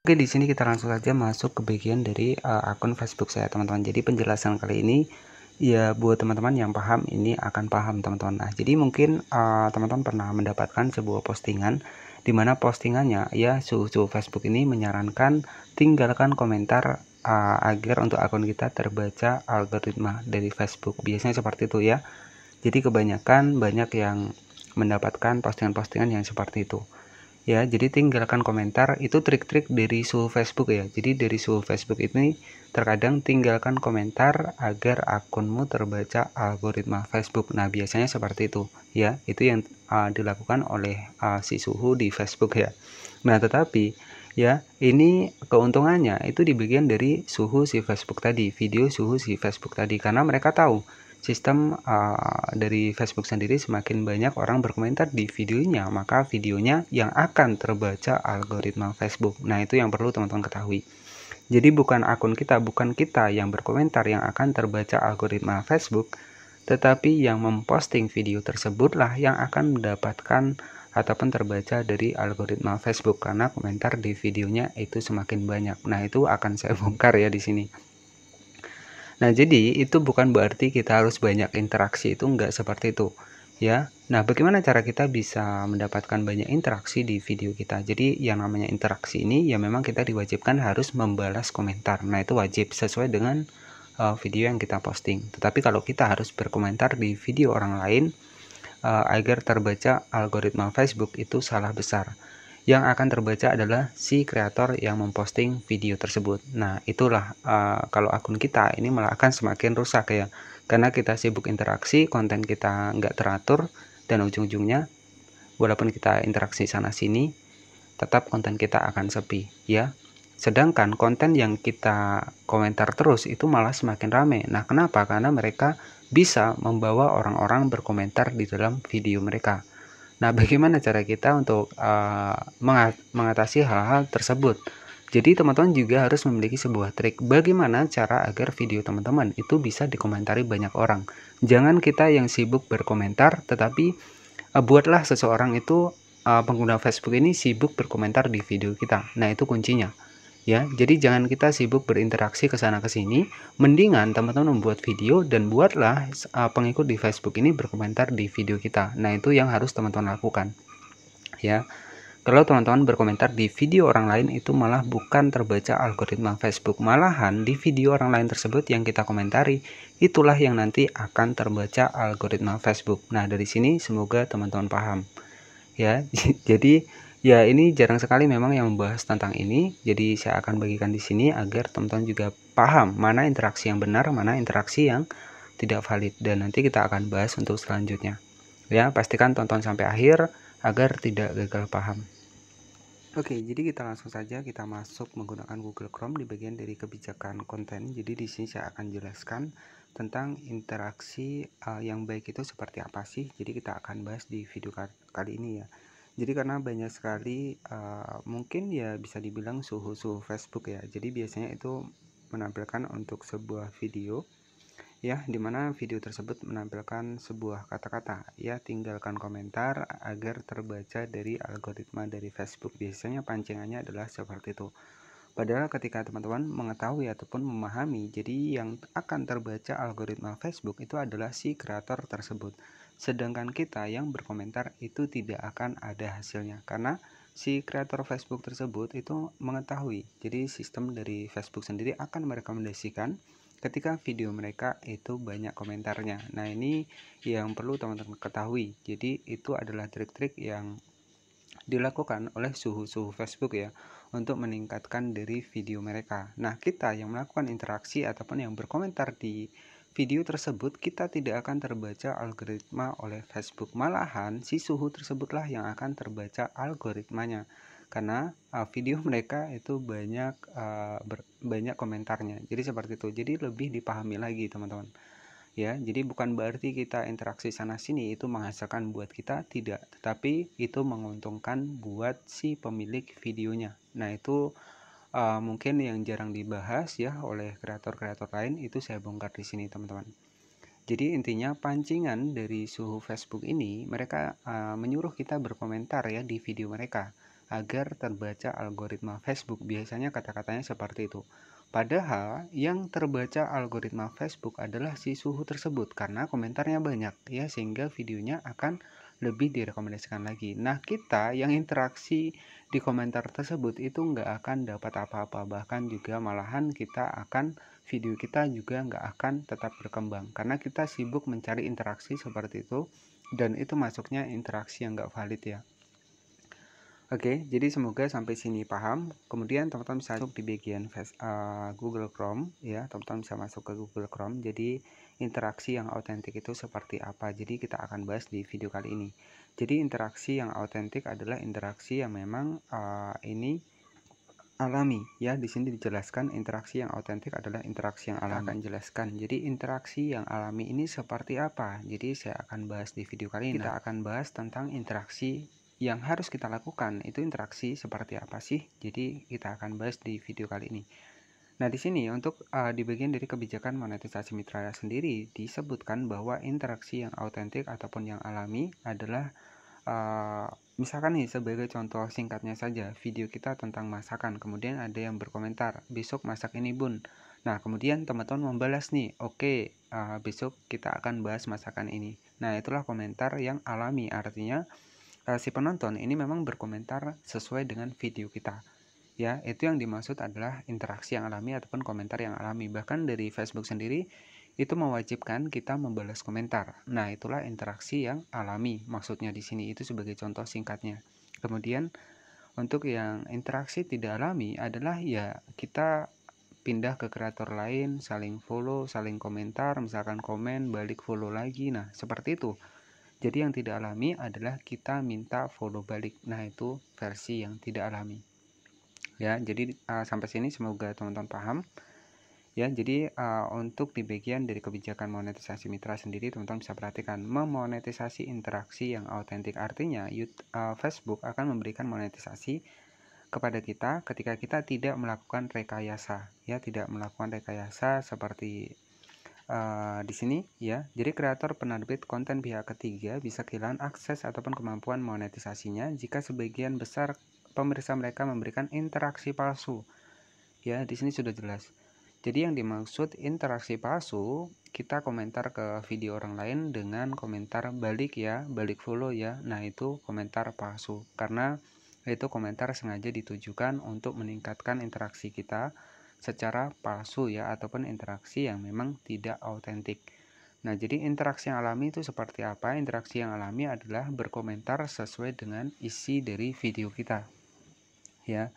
Oke, di sini kita langsung saja masuk ke bagian dari uh, akun Facebook saya, teman-teman. Jadi penjelasan kali ini ya buat teman-teman yang paham ini akan paham, teman-teman. Nah, jadi mungkin uh, teman-teman uh, pernah mendapatkan sebuah postingan di mana postingannya ya suhu-suhu Facebook ini menyarankan tinggalkan komentar uh, agar untuk akun kita terbaca algoritma dari Facebook. Biasanya seperti itu ya. Jadi kebanyakan banyak yang mendapatkan postingan-postingan yang seperti itu ya jadi tinggalkan komentar. Itu trik-trik dari suhu Facebook ya. Jadi dari suhu Facebook ini terkadang tinggalkan komentar agar akunmu terbaca algoritma Facebook. Nah biasanya seperti itu. Ya itu yang uh, dilakukan oleh uh, si suhu di Facebook ya. Nah tetapi ya ini keuntungannya. Itu di bagian dari suhu si Facebook tadi video suhu si Facebook tadi. Karena mereka tahu sistem uh, dari Facebook sendiri semakin banyak orang berkomentar di videonya maka videonya yang akan terbaca algoritma Facebook. Nah itu yang perlu teman-teman ketahui. Jadi bukan akun kita bukan kita yang berkomentar yang akan terbaca algoritma Facebook tetapi yang memposting video tersebutlah yang akan mendapatkan ataupun terbaca dari algoritma Facebook karena komentar di videonya itu semakin banyak. Nah itu akan saya bongkar ya di sini Nah, jadi itu bukan berarti kita harus banyak interaksi itu enggak seperti itu ya. Nah, bagaimana cara kita bisa mendapatkan banyak interaksi di video kita? Jadi yang namanya interaksi ini ya memang kita diwajibkan harus membalas komentar. Nah, itu wajib sesuai dengan uh, video yang kita posting. Tetapi kalau kita harus berkomentar di video orang lain uh, agar terbaca algoritma Facebook itu salah besar yang akan terbaca adalah si kreator yang memposting video tersebut. Nah, itulah uh, kalau akun kita ini malah akan semakin rusak ya. Karena kita sibuk interaksi, konten kita nggak teratur, dan ujung-ujungnya walaupun kita interaksi sana-sini, tetap konten kita akan sepi ya. Sedangkan konten yang kita komentar terus itu malah semakin rame. Nah, kenapa? Karena mereka bisa membawa orang-orang berkomentar di dalam video mereka. Nah, bagaimana cara kita untuk uh, mengatasi hal-hal tersebut? Jadi, teman-teman juga harus memiliki sebuah trik bagaimana cara agar video teman-teman itu bisa dikomentari banyak orang. Jangan kita yang sibuk berkomentar, tetapi uh, buatlah seseorang itu uh, pengguna Facebook ini sibuk berkomentar di video kita. Nah, itu kuncinya ya jadi jangan kita sibuk berinteraksi ke sana ke sini. Mendingan teman-teman membuat video dan buatlah uh, pengikut di Facebook ini berkomentar di video kita. Nah itu yang harus teman-teman lakukan. Ya kalau teman-teman berkomentar di video orang lain itu malah bukan terbaca algoritma Facebook. Malahan di video orang lain tersebut yang kita komentari itulah yang nanti akan terbaca algoritma Facebook. Nah dari sini semoga teman-teman paham. Ya jadi Ya, ini jarang sekali memang yang membahas tentang ini, jadi saya akan bagikan di sini agar teman-teman juga paham mana interaksi yang benar, mana interaksi yang tidak valid dan nanti kita akan bahas untuk selanjutnya. Ya, pastikan tonton sampai akhir agar tidak gagal paham. Oke, jadi kita langsung saja kita masuk menggunakan Google Chrome di bagian dari kebijakan konten. Jadi di sini saya akan jelaskan tentang interaksi uh, yang baik itu seperti apa sih. Jadi kita akan bahas di video kali ini ya jadi karena banyak sekali uh, mungkin ya bisa dibilang suhu-suhu Facebook ya. Jadi biasanya itu menampilkan untuk sebuah video ya di mana video tersebut menampilkan sebuah kata-kata. Ya tinggalkan komentar agar terbaca dari algoritma dari Facebook. Biasanya pancingannya adalah seperti itu. Padahal ketika teman-teman mengetahui ataupun memahami jadi yang akan terbaca algoritma Facebook itu adalah si kreator tersebut sedangkan kita yang berkomentar itu tidak akan ada hasilnya. Karena si kreator Facebook tersebut itu mengetahui. Jadi sistem dari Facebook sendiri akan merekomendasikan ketika video mereka itu banyak komentarnya. Nah ini yang perlu teman-teman ketahui. Jadi itu adalah trik-trik yang dilakukan oleh suhu-suhu Facebook ya untuk meningkatkan dari video mereka. Nah kita yang melakukan interaksi ataupun yang berkomentar di video tersebut kita tidak akan terbaca algoritma oleh Facebook. Malahan si suhu tersebutlah yang akan terbaca algoritmanya karena uh, video mereka itu banyak uh, ber, banyak komentarnya. Jadi seperti itu. Jadi lebih dipahami lagi teman-teman. Ya, jadi bukan berarti kita interaksi sana sini itu menghasilkan buat kita tidak, tetapi itu menguntungkan buat si pemilik videonya. Nah, itu uh, mungkin yang jarang dibahas ya oleh kreator-kreator lain itu saya bongkar di sini teman-teman. Jadi intinya pancingan dari suhu Facebook ini mereka uh, menyuruh kita berkomentar ya di video mereka agar terbaca algoritma Facebook. Biasanya kata-katanya seperti itu. Padahal yang terbaca algoritma Facebook adalah si suhu tersebut karena komentarnya banyak ya sehingga videonya akan lebih direkomendasikan lagi. Nah, kita yang interaksi di komentar tersebut itu nggak akan dapat apa-apa, bahkan juga malahan kita akan video kita juga nggak akan tetap berkembang karena kita sibuk mencari interaksi seperti itu dan itu masuknya interaksi yang nggak valid ya. Oke, jadi semoga sampai sini paham. Kemudian teman-teman bisa masuk di bagian uh, Google Chrome ya, teman-teman bisa masuk ke Google Chrome. Jadi interaksi yang autentik itu seperti apa? Jadi kita akan bahas di video kali ini. Jadi interaksi yang autentik adalah interaksi yang memang uh, ini alami ya. Di sini dijelaskan interaksi yang autentik adalah interaksi yang alami. Akan jelaskan. Jadi interaksi yang alami ini seperti apa? Jadi saya akan bahas di video kali ini. Kita akan bahas tentang interaksi yang harus kita lakukan itu interaksi seperti apa sih? Jadi kita akan bahas di video kali ini. Nah, di sini untuk uh, di bagian dari kebijakan monetisasi mitra sendiri disebutkan bahwa interaksi yang autentik ataupun yang alami adalah uh, misalkan nih sebagai contoh singkatnya saja video kita tentang masakan kemudian ada yang berkomentar besok masak ini bun. Nah kemudian teman-teman membalas nih oke okay, uh, besok kita akan bahas masakan ini. Nah itulah komentar yang alami. Artinya uh, si penonton ini memang berkomentar sesuai dengan video kita. Ya, itu yang dimaksud adalah interaksi yang alami ataupun komentar yang alami. Bahkan dari Facebook sendiri itu mewajibkan kita membalas komentar. Nah, itulah interaksi yang alami. Maksudnya di sini itu sebagai contoh singkatnya. Kemudian untuk yang interaksi tidak alami adalah ya kita pindah ke kreator lain, saling follow, saling komentar, misalkan komen, balik follow lagi. Nah, seperti itu. Jadi yang tidak alami adalah kita minta follow balik. Nah, itu versi yang tidak alami. Ya, jadi uh, sampai sini semoga teman-teman paham. Ya, jadi uh, untuk di bagian dari kebijakan monetisasi mitra sendiri teman-teman bisa perhatikan memonetisasi interaksi yang autentik artinya uh, Facebook akan memberikan monetisasi kepada kita ketika kita tidak melakukan rekayasa ya tidak melakukan rekayasa seperti uh, di sini ya. Jadi kreator penerbit konten pihak ketiga bisa kehilangan akses ataupun kemampuan monetisasinya jika sebagian besar pemirsa mereka memberikan interaksi palsu. Ya, di sini sudah jelas. Jadi yang dimaksud interaksi palsu, kita komentar ke video orang lain dengan komentar balik ya, balik follow ya. Nah, itu komentar palsu karena itu komentar sengaja ditujukan untuk meningkatkan interaksi kita secara palsu ya ataupun interaksi yang memang tidak autentik. Nah, jadi interaksi yang alami itu seperti apa? Interaksi yang alami adalah berkomentar sesuai dengan isi dari video kita. Ya.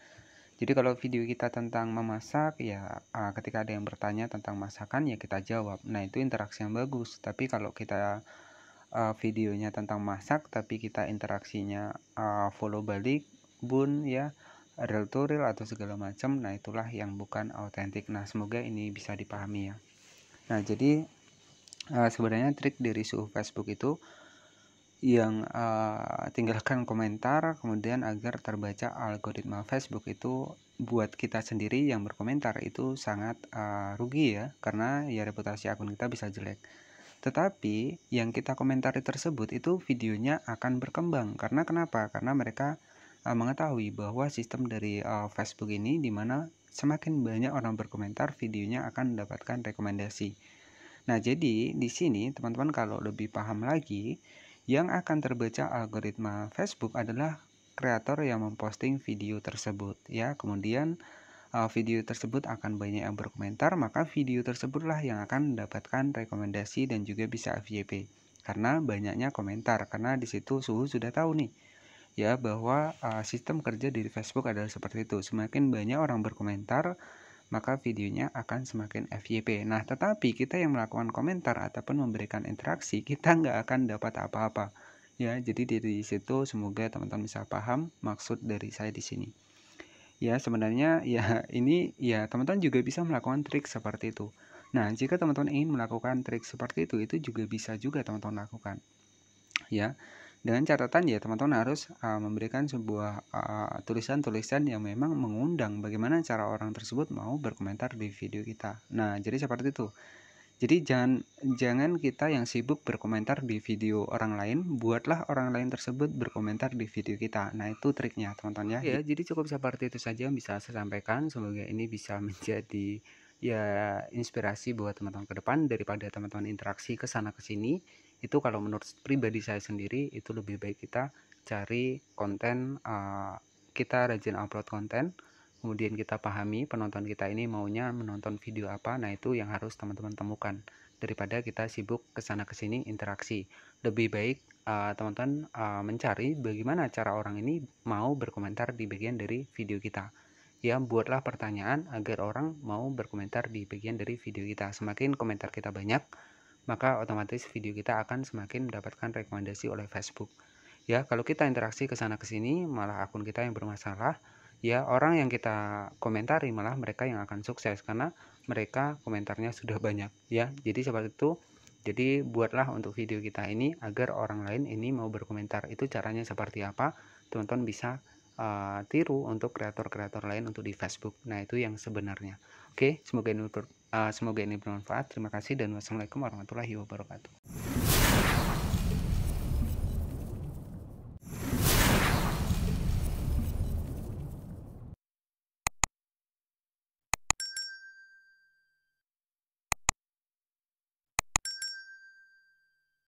Jadi kalau video kita tentang memasak ya ketika ada yang bertanya tentang masakan ya kita jawab. Nah, itu interaksi yang bagus. Tapi kalau kita uh, videonya tentang masak tapi kita interaksinya uh, follow balik bun ya real atau segala macam nah itulah yang bukan autentik nah semoga ini bisa dipahami ya nah jadi uh, sebenarnya trik dari suhu Facebook itu yang uh, tinggalkan komentar kemudian agar terbaca algoritma Facebook itu buat kita sendiri yang berkomentar itu sangat uh, rugi ya karena ya reputasi akun kita bisa jelek. Tetapi yang kita komentari tersebut itu videonya akan berkembang. Karena kenapa? Karena mereka uh, mengetahui bahwa sistem dari uh, Facebook ini di mana semakin banyak orang berkomentar videonya akan mendapatkan rekomendasi. Nah, jadi di sini teman-teman kalau lebih paham lagi, yang akan terbaca algoritma Facebook adalah kreator yang memposting video tersebut ya. Kemudian uh, video tersebut akan banyak yang berkomentar, maka video tersebutlah yang akan mendapatkan rekomendasi dan juga bisa FYP. Karena banyaknya komentar, karena di situ suhu sudah tahu nih ya bahwa uh, sistem kerja di Facebook adalah seperti itu. Semakin banyak orang berkomentar, maka videonya akan semakin FYP. Nah, tetapi kita yang melakukan komentar ataupun memberikan interaksi, kita nggak akan dapat apa-apa. Ya, jadi dari situ semoga teman-teman bisa paham maksud dari saya di sini. Ya, sebenarnya ya ini ya teman-teman juga bisa melakukan trik seperti itu. Nah, jika teman-teman ingin melakukan trik seperti itu, itu juga bisa juga teman-teman lakukan. Ya, dengan catatan ya teman-teman harus uh, memberikan sebuah tulisan-tulisan uh, yang memang mengundang bagaimana cara orang tersebut mau berkomentar di video kita. Nah, jadi seperti itu. jadi jangan jangan kita yang sibuk berkomentar di video orang lain buatlah orang lain tersebut berkomentar di video kita nah itu triknya teman-teman ya ya jadi cukup seperti itu saja yang bisa saya sampaikan semoga ini bisa menjadi ya inspirasi buat teman-teman ke depan daripada teman-teman interaksi ke sana ke sini itu kalau menurut pribadi saya sendiri itu lebih baik kita cari konten uh, kita rajin upload konten kemudian kita pahami penonton kita ini maunya menonton video apa nah itu yang harus teman-teman temukan daripada kita sibuk ke sana ke sini interaksi. Lebih baik uh, teman-teman uh, mencari bagaimana cara orang ini mau berkomentar di bagian dari video kita ya buatlah pertanyaan agar orang mau berkomentar di bagian dari video kita. Semakin komentar kita banyak maka otomatis video kita akan semakin mendapatkan rekomendasi oleh Facebook. Ya kalau kita interaksi ke sana ke sini malah akun kita yang bermasalah ya orang yang kita komentari malah mereka yang akan sukses karena mereka komentarnya sudah banyak ya. Jadi seperti itu. Jadi buatlah untuk video kita ini agar orang lain ini mau berkomentar. Itu caranya seperti apa? Teman-teman bisa uh, tiru untuk kreator-kreator lain untuk di Facebook. Nah itu yang sebenarnya. Oke semoga ini ber, uh, semoga ini bermanfaat. Terima kasih dan wassalamualaikum warahmatullahi wabarakatuh